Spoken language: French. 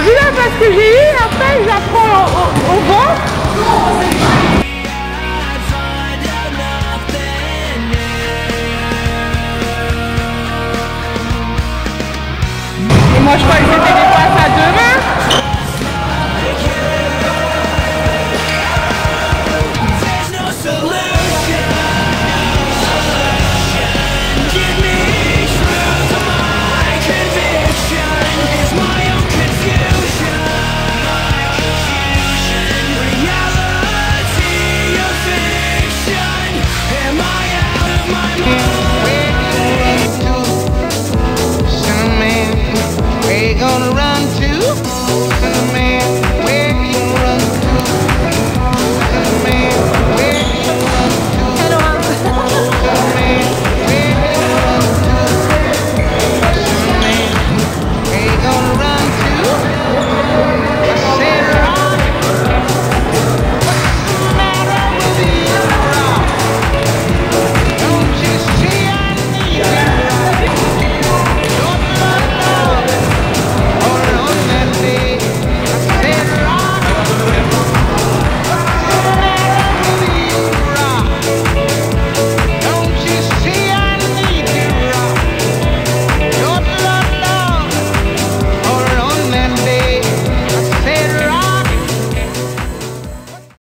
Ah mais là parce que j'ai eu, après j'apprends au, au, au moi je crois gonna run to